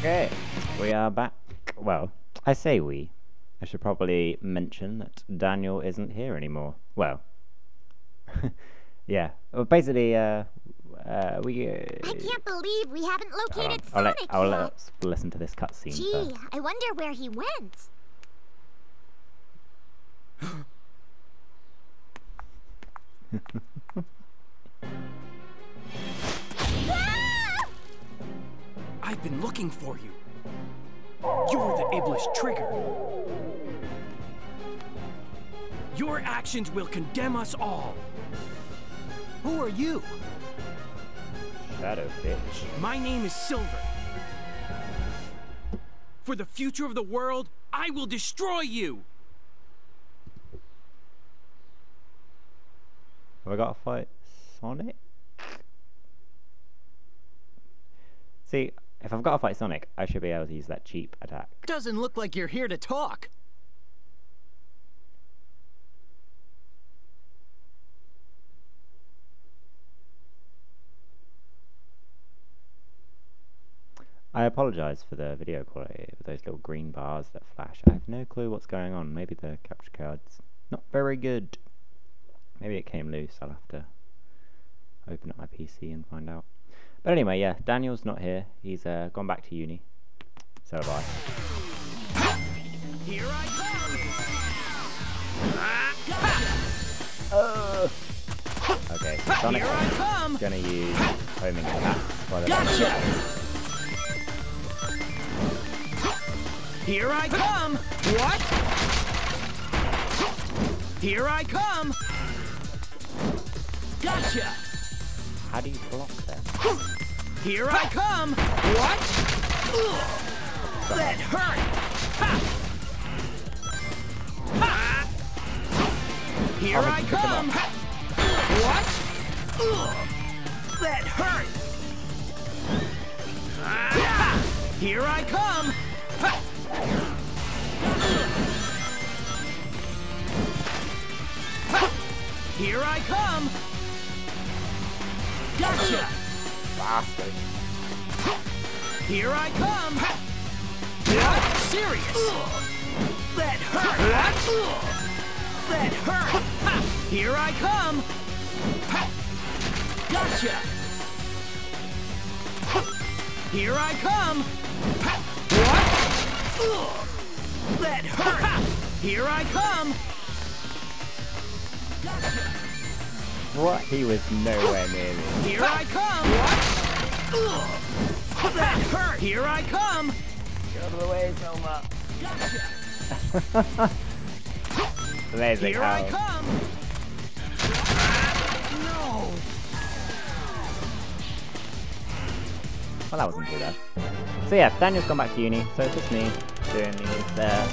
Okay, we are back. Well, I say we. I should probably mention that Daniel isn't here anymore. Well, yeah. Well, basically, uh, uh, we. Uh, I can't believe we haven't located I'll let, I'll yet. Let us listen to this cutscene Gee, first. I wonder where he went. I've been looking for you. You're the Iblis Trigger. Your actions will condemn us all. Who are you? Shadow Bitch. My name is Silver. For the future of the world, I will destroy you. Have I got to fight Sonic? See, if I've got to fight Sonic, I should be able to use that cheap attack. Doesn't look like you're here to talk. I apologise for the video quality of those little green bars that flash. I have no clue what's going on. Maybe the capture card's not very good. Maybe it came loose. I'll have to open up my PC and find out. But anyway, yeah, Daniel's not here. He's uh, gone back to uni. So have I. Here I come. Okay, so Sonic's Here I come. gonna use homing attacks. By the Gotcha. Here I come. What? Here I come. Gotcha. How do you block them? Here I come. What? Ugh. That hurt. Ha. Ha. Here I come. What? Ugh. That hurt. Ha. Here I come. Ha. Here I come. Gotcha. Bastard. Here I come! What? Serious? That hurt! That hurt! Here I come! Gotcha! Here I come! What? That hurt! Here I come! Gotcha! What? He was nowhere near me. Here I come! What? That hurt! Here I come! Get out of the way, Selma. Gotcha! Amazing Here how I come! No! Well, that wasn't too bad. So yeah, Daniel's gone back to uni, so it's just me doing these uh,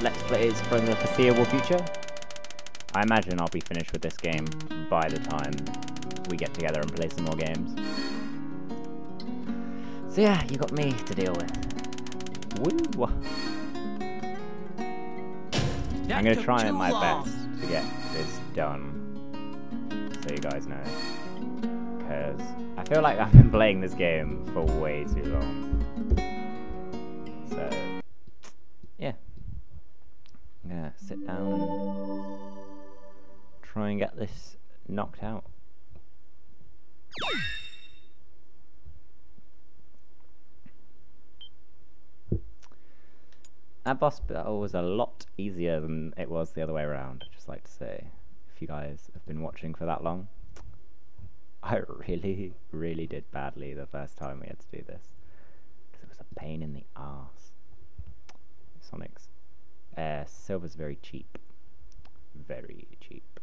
Let's Plays from the foreseeable future. I imagine I'll be finished with this game by the time we get together and play some more games. So yeah, you got me to deal with. Woo! I'm gonna try my best to get this done, so you guys know. Because I feel like I've been playing this game for way too long. So, yeah. I'm gonna sit down and try and get this knocked out. That boss battle was a lot easier than it was the other way around, I'd just like to say. If you guys have been watching for that long. I really, really did badly the first time we had to do this. Because it was a pain in the ass. Sonic's. Uh, silver's very cheap. Very cheap.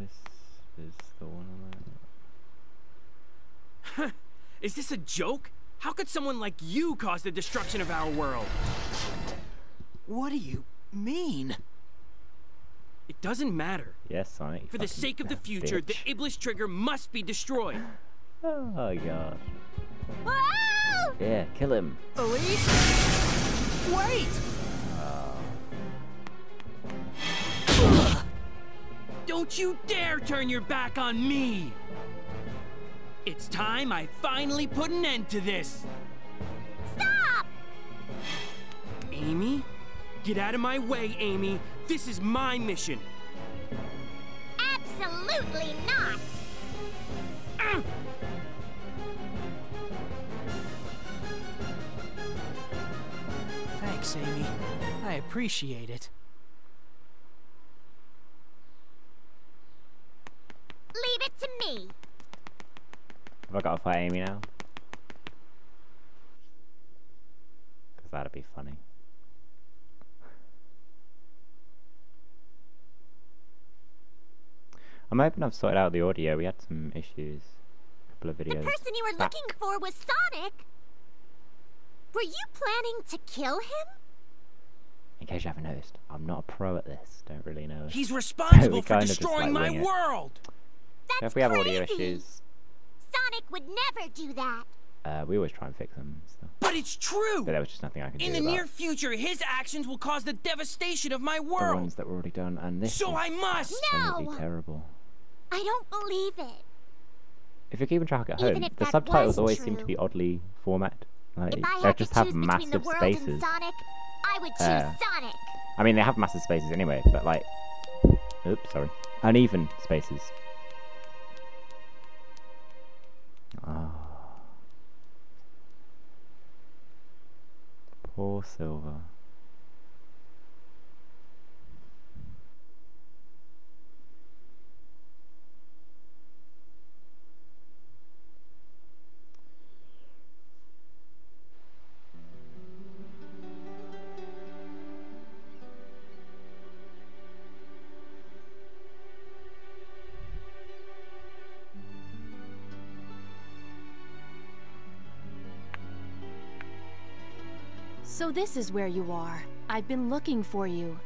This is the one on the... Is this a joke? How could someone like you cause the destruction of our world? What do you mean? It doesn't matter. Yes, Sonic. For the sake of the future, the bitch. Iblis Trigger must be destroyed. Oh god. Whoa! Yeah, kill him. Elise? Wait! Don't you dare turn your back on me! It's time I finally put an end to this. Stop! Amy? Get out of my way, Amy. This is my mission. Absolutely not! Thanks, Amy. I appreciate it. Leave it to me. Have fight Amy now? Because that'd be funny. I'm hoping I've sorted out the audio. We had some issues. A couple of videos. The person you were back. looking for was Sonic. Were you planning to kill him? In case you haven't noticed, I'm not a pro at this. Don't really know. He's responsible We for kind of just, destroying my it. world. That's if we have crazy. audio issues, Sonic would never do that. uh, we always try and fix them. and Stuff. But it's true. But there was just nothing I could In do the about near future, his actions will cause the devastation of my world. the ones that were already done, and this So is I must. No! terrible. I don't believe it. If you're keeping track at home, the subtitles was always seem to be oddly formatted. Like they just have choose the massive world spaces. and Sonic, I would choose Uh, Sonic. I mean, they have massive spaces anyway, but like, oops, sorry, uneven spaces. Poor Silver. So this is where you are. I've been looking for you.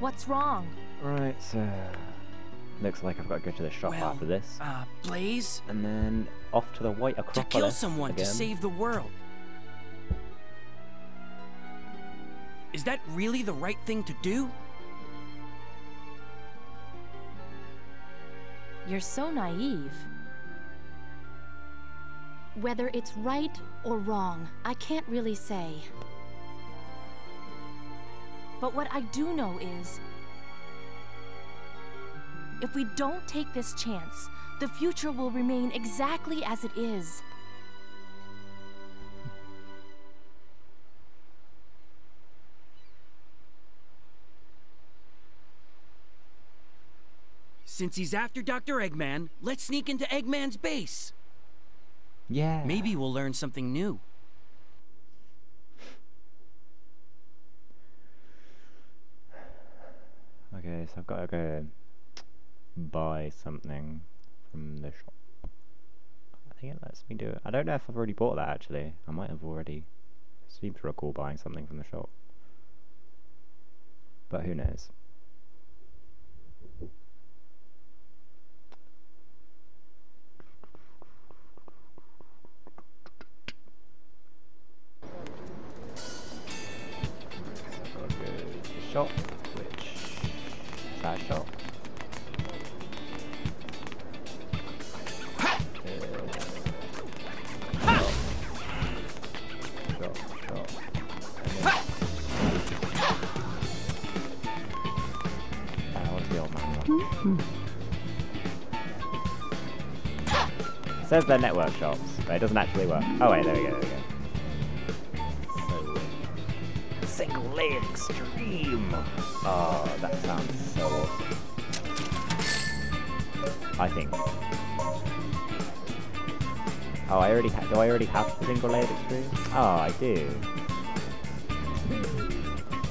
What's wrong? Right, so looks like I've got to go to the shop Well, after this, uh, Blaze, and then off to the White to kill someone again. to save the world. Is that really the right thing to do? You're so naive. Whether it's right or wrong, I can't really say. But what I do know is if we don't take this chance, the future will remain exactly as it is. Since he's after Dr. Eggman, let's sneak into Eggman's base. Yeah. Maybe we'll learn something new. Okay, so I've got to go buy something from the shop. I think it lets me do it. I don't know if I've already bought that actually. I might have already. Seem to recall buying something from the shop. But who knows? The old man one? It says they're network shops, but it doesn't actually work. Oh wait, there we go, there we extreme. Oh, that sounds so awesome. I think. Oh, I already do. I already have the single layered extreme. Oh, I do.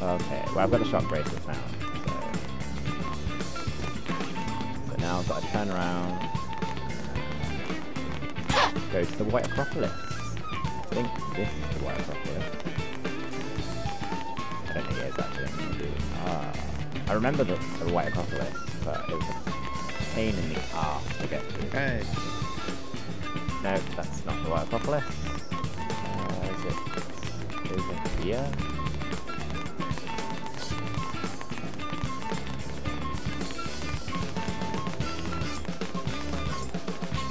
Okay, well I've got the shock bracelets now. So, so now I've got to turn around. Go to the White Acropolis. I think this is the White Acropolis years actually. Uh, I remember the, the White Acropolis, but it was a pain in the ass to get to. Hey. No, that's not the White Acropolis. Uh, is it? Is it here?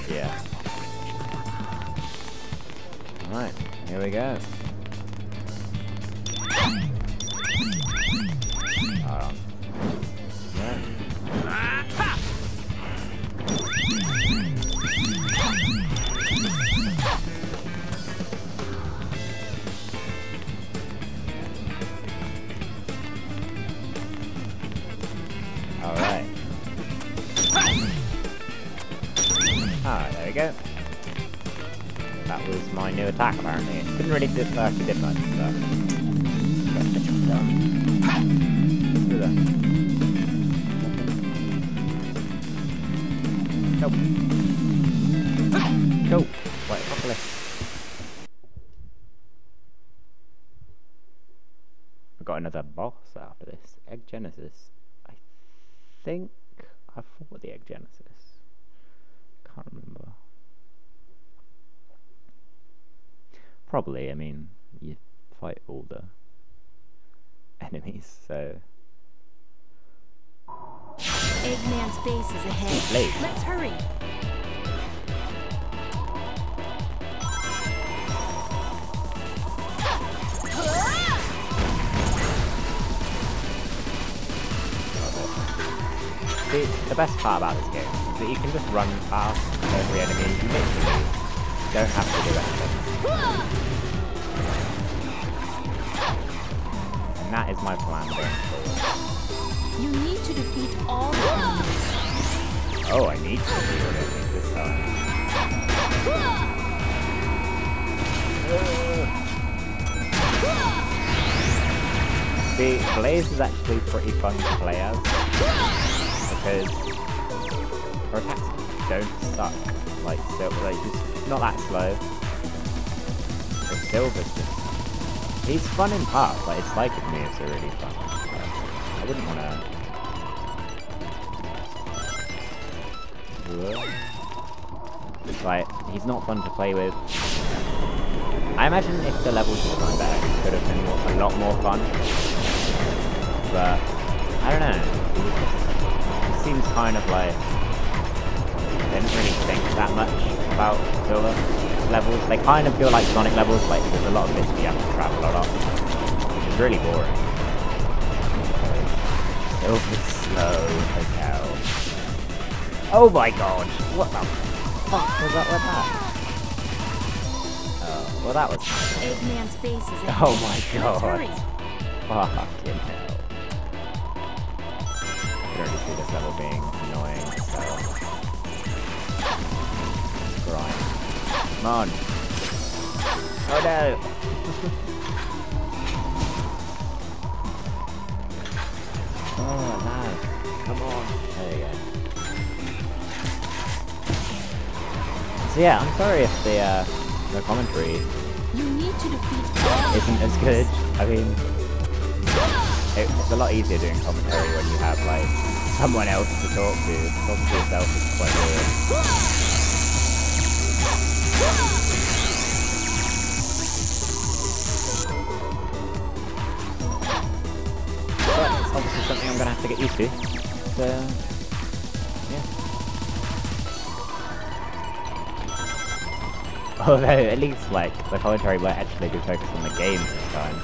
Yeah. Alright, here we go. The job done. Let's do. Go. Go. Right, properly. We've got another boss after this. Egg Genesis. I think I fought the Egg Genesis. Can't remember. Probably, I mean, you fight all the enemies, so. Eggman's base is ahead. Blaze. Let's hurry. See, the best part about this game is that you can just run past every enemy. You literally don't have to do anything. And that is my plan. You need to defeat all the enemies. Oh, I need to what it is this time. See, Blaze is actually pretty fun to play as because her attacks don't suck like Silver. Like just not that slow. But Silver's just he's fun in parts. Like it's like his moves are really fun. I wouldn't want to. Like he's not fun to play with. I imagine if the levels were kind better, it could have been more, a lot more fun. But I don't know. It seems kind of like they didn't really think that much about Silver levels. They kind of feel like Sonic levels, like there's a lot of bits you have to travel a lot, which is really boring. Silver's slow as hell. Oh my god! What the fuck was up with that? Oh, well that was Eggman's base is. Oh my god. Fucking hell. I can already see this level being Come on! Oh no! oh no! Come on! There you go. So yeah, I'm sorry if the, uh, the commentary You need to defeat isn't as good. I mean, it, it's a lot easier doing commentary when you have like someone else to talk to. Talking to yourself is quite weird. But it's obviously something I'm gonna have to get used to. So, yeah. Although at least like the commentary might actually be focused on the game this time.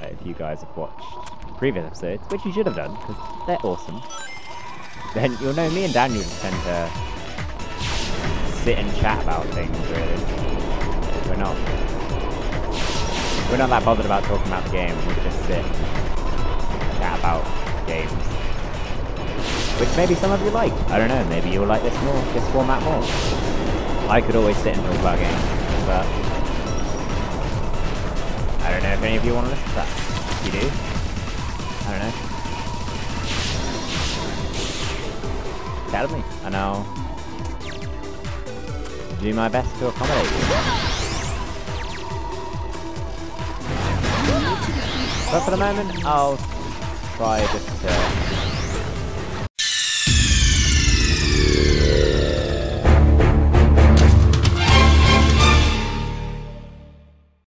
Uh, if you guys have watched previous episodes, which you should have done because they're awesome, then you'll know me and Daniel tend to sit and chat about things. Really, we're not we're not that bothered about talking about the game. We just sit and chat about games. Which maybe some of you like. I don't know. Maybe you'll like this more, this format more. I could always sit and talk about games, but I don't know if any of you want to listen to that. If you do, I don't know. Tell me, and I'll do my best to accommodate you. But for the moment, I'll try just to